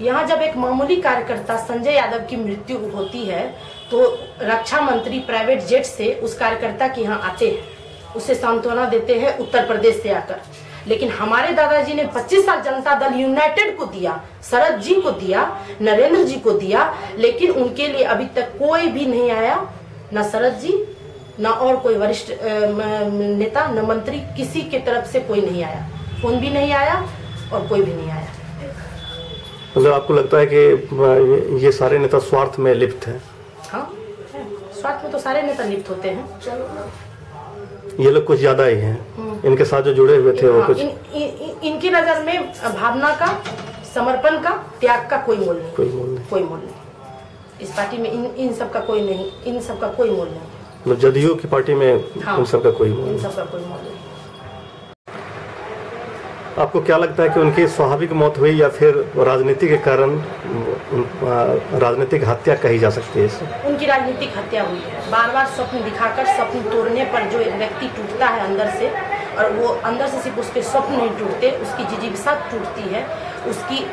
यहाँ जब एक मामूली कार्यकर्ता संजय यादव की मृत्यु होती है तो रक्षा मंत्री प्राइवेट जेट से उस कार्यकर्ता के यहाँ आते हैं। उसे सांत्वना देते हैं उत्तर प्रदेश से आकर। लेकिन हमारे दादाजी ने 25 साल जनता दल यूनाइटेड को दिया, शरद जी को दिया, नरेंद्र जी को दिया, लेकिन उनके लिए अभी तक कोई भी नहीं आया, न शरद जी, न और कोई वरिष्ठ नेता, न मंत्री, किसी के तरफ़ से कोई नहीं आया। फ़ोन भी नहीं आया और कोई भी नहीं आया। मतलब आपको लगता है कि ये सारे नेता स्वार्थ में लिप्त हैं? हाँ। स्वार्थ में तो सारे नेता लिप्त होते हैं। ये लोग कुछ ज़्यादा ही हैं। इनके साथ जो जुड़े हुए थे वो हाँ, कुछ इन, इन, इन, इनकी नज़र में भावना का समर्पण का त्याग का कोई मोल नहीं। कोई मूल नहीं। कोई मोल नहीं। इस पार्टी में इन इन सब का कोई नहीं इन सब का कोई मोल नहीं। मतलब जदयू की पार्टी में हाँ। उन सबका कोई मूल इन सब का कोई मोल नहीं। आपको क्या लगता है कि उनकी स्वाभाविक मौत हुई या फिर राजनीति के कारण राजनीतिक हत्या कही जा सकती है उनकी राजनीतिक हत्या हुई है। बार बार स्वप्न दिखाकर स्वप्न तोड़ने पर जो एक व्यक्ति टूटता है अंदर से, और वो अंदर से सिर्फ़ उसके स्वप्न नहीं टूटते, उसकी जिजीविसा टूटती है, उसकी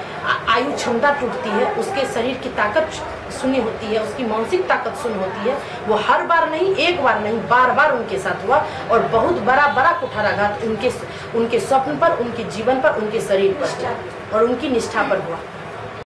आयु क्षमता टूटती है, उसके शरीर की ताकत शून्य होती है, उसकी मानसिक ताकत शून्य होती है, वो हर बार नहीं, एक बार नहीं बार बार उनके साथ हुआ और बहुत बड़ा बड़ा कुठाराघात उनके उनके स्वप्न पर, उनके जीवन पर, उनके शरीर पर और उनकी निष्ठा पर हुआ।